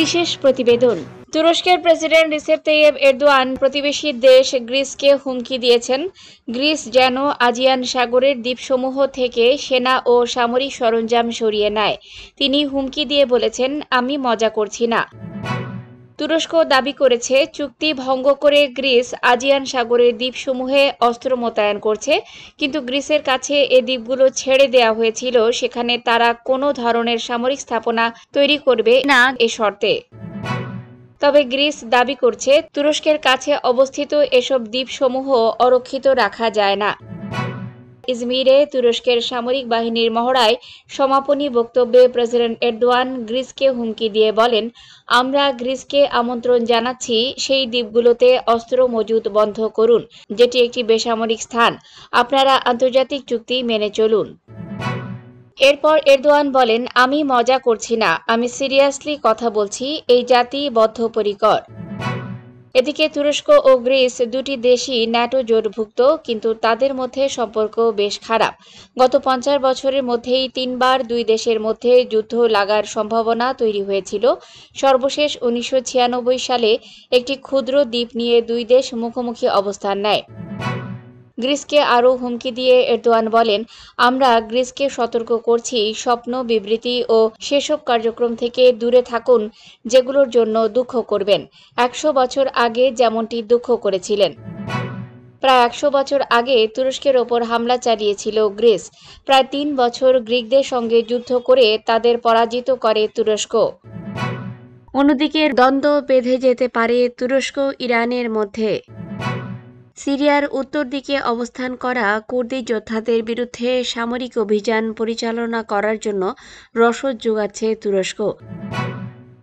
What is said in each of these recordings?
বিশেষ প্রতিবেদন। তুরস্কের প্রেসিডেন্ট রিসেপ তৈয়েব এরদোয়ান প্রতিবেশী দেশ গ্রিসকে হুমকি দিয়েছেন। গ্রিস যেন আজিয়ান সাগরের দ্বীপসমূহ থেকে সেনা ও সামরিক সরঞ্জাম সরিয়ে নেয়। তিনি হুমকি দিয়ে বলেছেন, আমি মজা করছি না। তুরস্ক দাবি করেছে, চুক্তি ভঙ্গ করে গ্রিস আজিয়ান সাগরের দ্বীপসমূহে অস্ত্র মোতায়েন করছে, কিন্তু গ্রিসের কাছে এ দ্বীপগুলো ছেড়ে দেওয়া হয়েছিল, সেখানে তারা কোনো ধরনের সামরিক স্থাপনা তৈরি করবে না এ শর্তে। তবে গ্রিস দাবি করছে, তুরস্কের কাছে অবস্থিত এসব দ্বীপসমূহ অরক্ষিত রাখা যায় না। ইজমিরে তুরস্কের সামরিক বাহিনীর মহড়ায় সমাপনী বক্তব্যে প্রেসিডেন্ট এরদোয়ান গ্রিসকে হুমকি দিয়ে বলেন, আমরা গ্রিসকে আমন্ত্রণ জানাচ্ছি, সেই দ্বীপগুলোতে অস্ত্র মজুদ বন্ধ করুন, যেটি একটি বেসামরিক স্থান। আপনারা আন্তর্জাতিক চুক্তি মেনে চলুন। এরপর এরদোয়ান বলেন, আমি মজা করছি না, আমি সিরিয়াসলি কথা বলছি, এই জাতি বদ্ধপরিকর। এদিকে তুরস্ক ও গ্রিস দুটি দেশই ন্যাটো জোটভুক্ত, কিন্তু তাদের মধ্যে সম্পর্ক বেশ খারাপ। গত পঞ্চাশ বছরের মধ্যেই তিনবার দুই দেশের মধ্যে যুদ্ধ লাগার সম্ভাবনা তৈরি হয়েছিল। সর্বশেষ উনিশশো ছিয়ানব্বই সালে একটি ক্ষুদ্র দ্বীপ নিয়ে দুই দেশ মুখোমুখি অবস্থান নেয়। গ্রিসকে আরও হুমকি দিয়ে এরদোয়ান বলেন, আমরা গ্রিসকে সতর্ক করছি, স্বপ্ন, বিবৃতি ও সেসব কার্যক্রম থেকে দূরে থাকুন, যেগুলোর জন্য দুঃখ করবেন। একশো বছর আগে যেমনটি দুঃখ করেছিলেন। প্রায় একশো বছর আগে তুরস্কের ওপর হামলা চালিয়েছিল গ্রিস। প্রায় তিন বছর গ্রিকদের সঙ্গে যুদ্ধ করে তাদের পরাজিত করে তুরস্ক। অন্যদিকে দ্বন্দ্ব বেঁধে যেতে পারে তুরস্ক ইরানের মধ্যে। সিরিয়ার উত্তর দিকে অবস্থান করা কুর্দি যোদ্ধাদের বিরুদ্ধে সামরিক অভিযান পরিচালনা করার জন্য রসদ যোগাচ্ছে তুরস্ক।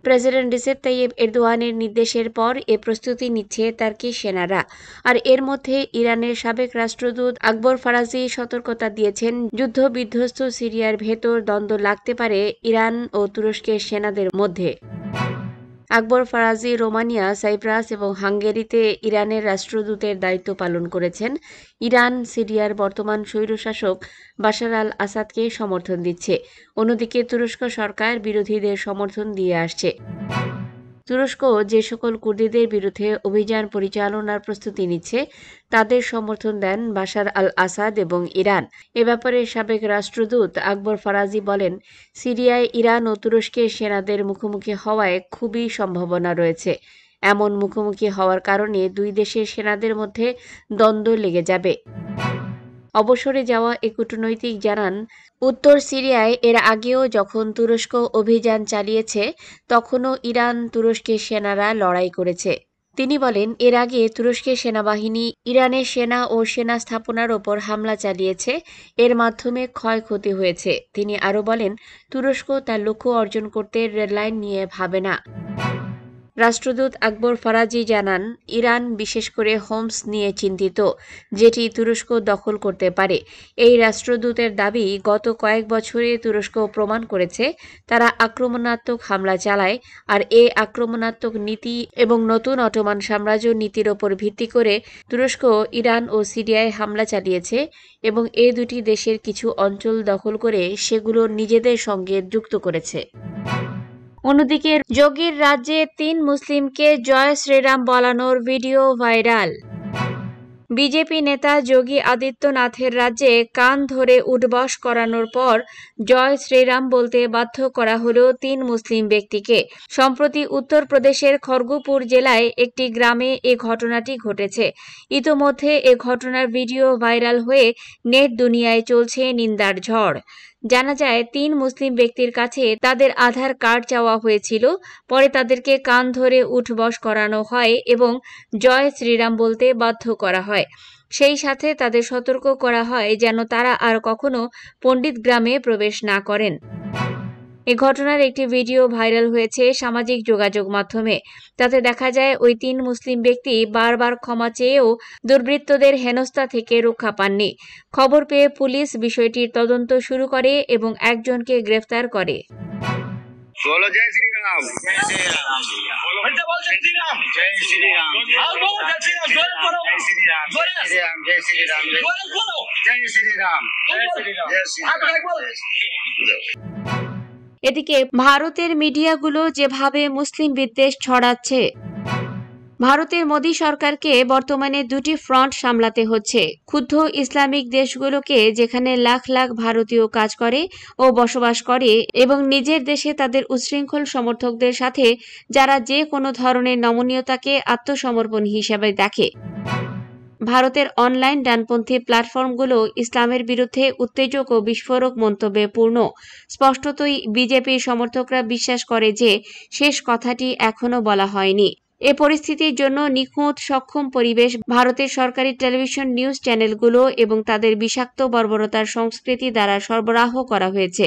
প্রেসিডেন্ট রিসেপ তাইয়েব এরদোয়ানের নির্দেশের পর এ প্রস্তুতি নিচ্ছে তার্কি সেনারা। আর এর মধ্যে ইরানের সাবেক রাষ্ট্রদূত আকবর ফারাজি সতর্কতা দিয়েছেন। যুদ্ধ বিধ্বস্ত সিরিয়ার ভেতর দ্বন্দ্ব লাগতে পারে ইরান ও তুরস্কের সেনাদের মধ্যে। আকবর ফারাজি, রোমানিয়া, সাইপ্রাস এবং হাঙ্গেরিতে ইরানের রাষ্ট্রদূতের দায়িত্ব পালন করেছেন। ইরান, সিরিয়ার বর্তমান স্বৈরশাসক বাশার আল আসাদকে সমর্থন দিচ্ছে। অন্যদিকে তুরস্ক সরকার বিরোধীদের সমর্থন দিয়ে আসছে। তুরস্ক যে সকল কুর্দিদের বিরুদ্ধে অভিযান পরিচালনার প্রস্তুতি নিচ্ছে, তাদের সমর্থন দেন বাশার আল আসাদ এবং ইরান। এ ব্যাপারে সাবেক রাষ্ট্রদূত আকবর ফারাজি বলেন, সিরিয়ায় ইরান ও তুরস্কের সেনাদের মুখোমুখি হওয়ায় খুবই সম্ভাবনা রয়েছে। এমন মুখোমুখি হওয়ার কারণে দুই দেশের সেনাদের মধ্যে দ্বন্দ্ব লেগে যাবে। অবসরে যাওয়া এ কূটনৈতিক জানান, উত্তর সিরিয়ায় এর আগেও যখন তুরস্ক অভিযান চালিয়েছে, তখনও ইরান তুরস্কের সেনারা লড়াই করেছে। তিনি বলেন, এর আগে তুরস্কের সেনাবাহিনী ইরানের সেনা ও সেনা স্থাপনার ওপর হামলা চালিয়েছে, এর মাধ্যমে ক্ষয়ক্ষতি হয়েছে। তিনি আরও বলেন, তুরস্ক তার লক্ষ্য অর্জন করতে রেডলাইন নিয়ে ভাবে না। রাষ্ট্রদূত আকবর ফারাজি জানান, ইরান বিশেষ করে হোমস নিয়ে চিন্তিত, যেটি তুরস্ক দখল করতে পারে। এই রাষ্ট্রদূতের দাবি, গত কয়েক বছরে তুরস্ক প্রমাণ করেছে, তারা আক্রমণাত্মক হামলা চালায়, আর এ আক্রমণাত্মক নীতি এবং নতুন অটোমান সাম্রাজ্য নীতির ওপর ভিত্তি করে তুরস্ক, ইরান ও সিরিয়ায় হামলা চালিয়েছে এবং এ দুটি দেশের কিছু অঞ্চল দখল করে সেগুলো নিজেদের সঙ্গে যুক্ত করেছে। অন্যদিকে যোগীর রাজ্যে তিন মুসলিমকে জয় শ্রীরাম বলানোর ভিডিও ভাইরাল। বিজেপি নেতা যোগী আদিত্যনাথের রাজ্যে কান ধরে উঠবস করানোর পর জয় শ্রীরাম বলতে বাধ্য করা হলো তিন মুসলিম ব্যক্তিকে। সম্প্রতি উত্তরপ্রদেশের খড়গপুর জেলায় একটি গ্রামে এ ঘটনাটি ঘটেছে। ইতোমধ্যে এ ঘটনার ভিডিও ভাইরাল হয়ে নেট দুনিয়ায় চলছে নিন্দার ঝড়। জানা যায়, তিন মুসলিম ব্যক্তির কাছে তাদের আধার কার্ড চাওয়া হয়েছিল। পরে তাদেরকে কান ধরে উঠবস করানো হয় এবং জয় শ্রীরাম বলতে বাধ্য করা হয়। সেই সাথে তাদের সতর্ক করা হয় যেন তারা আর কখনো পণ্ডিত গ্রামে প্রবেশ না করেন। এ ঘটনার একটি ভিডিও ভাইরাল হয়েছে সামাজিক যোগাযোগ মাধ্যমে। তাতে দেখা যায় ওই তিন মুসলিম ব্যক্তি বারবার ক্ষমা চেয়েও দুর্বৃত্তদের হেনস্থা থেকে রক্ষা পাননি। খবর পেয়ে পুলিশ বিষয়টির তদন্ত শুরু করে এবং একজনকে গ্রেফতার করে। জয় শ্রীরাম। জয় শ্রীরাম। জয় শ্রীরাম। জয় শ্রীরাম। জয় শ্রীরাম। জয় শ্রীরাম জয় শ্রীরাম। জয় শ্রীরাম। জয় শ্রীরাম। এদিকে ভারতের মিডিয়াগুলো যেভাবে মুসলিম বিদ্বেষ ছড়াচ্ছে, ভারতের মোদী সরকারকে বর্তমানে দুটি ফ্রন্ট সামলাতে হচ্ছে। ক্ষুদ্র ইসলামিক দেশগুলোকে যেখানে লাখ লাখ ভারতীয় কাজ করে ও বসবাস করে এবং নিজের দেশে তাদের উচ্ছৃঙ্খল সমর্থকদের সাথে যারা যে কোনো ধরনের নমনীয়তাকে আত্মসমর্পণ হিসেবে দেখে। ভারতের অনলাইন ডানপন্থী প্ল্যাটফর্মগুলো ইসলামের বিরুদ্ধে উত্তেজক ও বিস্ফোরক মন্তব্যে পূর্ণ। স্পষ্টতই বিজেপির সমর্থকরা বিশ্বাস করে যে শেষ কথাটি এখনও বলা হয়নি। এ পরিস্থিতির জন্য নিখুঁত, সক্ষম পরিবেশ ভারতের সরকারি টেলিভিশন নিউজ চ্যানেলগুলো এবং তাদের বিষাক্ত বর্বরতার সংস্কৃতি দ্বারা সরবরাহ করা হয়েছে।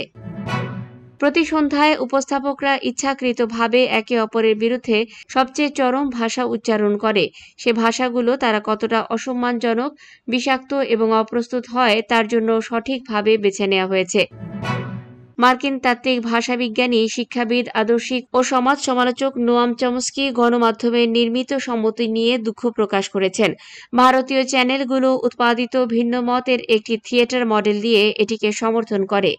প্রতি সন্ধ্যায় উপস্থাপকরা ইচ্ছাকৃতভাবে একে অপরের বিরুদ্ধে সবচেয়ে চরম ভাষা উচ্চারণ করে। সে ভাষাগুলো তারা কতটা অসম্মানজনক, বিষাক্ত এবং অপ্রস্তুত হয় তার জন্য সঠিকভাবে বেছে নেওয়া হয়েছে। মার্কিন তাত্ত্বিক ভাষাবিজ্ঞানী, শিক্ষাবিদ, আদর্শিক ও সমাজ সমালোচক নোয়াম চমস্কি গণমাধ্যমের নির্মিত সম্মতি নিয়ে দুঃখ প্রকাশ করেছেন। ভারতীয় চ্যানেলগুলো উৎপাদিত ভিন্ন মতের একটি থিয়েটার মডেল দিয়ে এটিকে সমর্থন করে।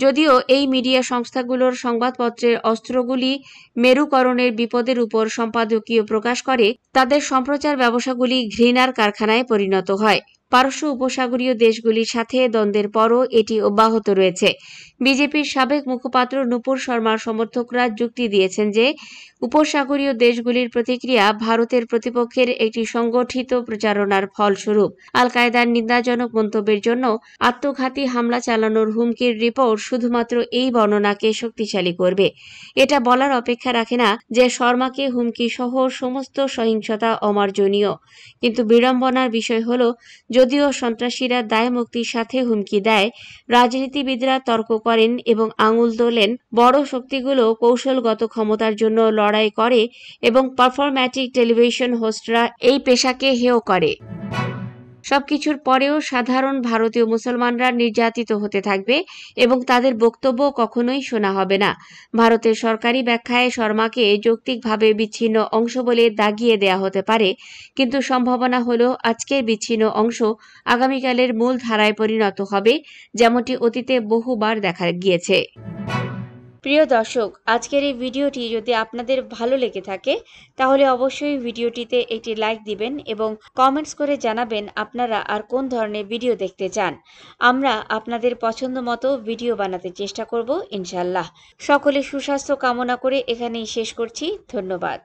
যদিও এই মিডিয়া সংস্থাগুলোর সংবাদপত্রের অস্ত্রগুলি মেরুকরণের বিপদের উপর সম্পাদকীয় প্রকাশ করে, তাদের সম্প্রচার ব্যবসাগুলি ঘৃণার কারখানায় পরিণত হয়। পারস্য উপসাগরীয় দেশগুলির সাথে দ্বন্দ্বের পরও এটি অব্যাহত রয়েছে। বিজেপির সাবেক মুখপাত্র নূপুর শর্মার সমর্থকরা যুক্তি দিয়েছেন যে, উপসাগরীয় দেশগুলির প্রতিক্রিয়া ভারতের প্রতিপক্ষের একটি সংগঠিত প্রচারণার ফলস্বরূপ। আল কায়দার নিন্দাজনক মন্তব্যের জন্য আত্মঘাতী হামলা চালানোর হুমকির রিপোর্ট শুধুমাত্র এই বর্ণনাকে শক্তিশালী করবে। এটা বলার অপেক্ষা রাখে না যে, শর্মাকে হুমকি সহ সমস্ত সহিংসতা অমার্জনীয়। কিন্তু বিড়ম্বনার বিষয় হল যদিও সন্ত্রাসীরা দায় মুক্তির সাথে হুমকি দেয়। রাজনীতিবিদরা তর্ক করেন এবং আঙুল তোলেন। বড় শক্তিগুলো কৌশলগত ক্ষমতার জন্য লড়াই করে এবং পারফরম্যাটিক টেলিভিশন হোস্টরা এই পেশাকে হেয় করে। সবকিছুর পরেও সাধারণ ভারতীয় মুসলমানরা নির্যাতিত হতে থাকবে এবং তাদের বক্তব্য কখনোই শোনা হবে না। ভারতের সরকারি ব্যাখ্যায় শর্মাকে যৌক্তিকভাবে বিচ্ছিন্ন অংশ বলে দাগিয়ে দেয়া হতে পারে, কিন্তু সম্ভাবনা হল আজকের বিচ্ছিন্ন অংশ আগামীকালের মূল ধারায় পরিণত হবে, যেমনটি অতীতে বহুবার দেখা গিয়েছে। প্রিয় দর্শক, আজকের এই ভিডিওটি যদি আপনাদের ভালো লেগে থাকে, তাহলে অবশ্যই ভিডিওটিতে একটি লাইক দিবেন এবং কমেন্টস করে জানাবেন আপনারা আর কোন ধরনের ভিডিও দেখতে চান। আমরা আপনাদের পছন্দ মতো ভিডিও বানাতে চেষ্টা করব ইনশাল্লাহ সকলে সুস্বাস্থ্য কামনা করে এখানেই শেষ করছি। ধন্যবাদ।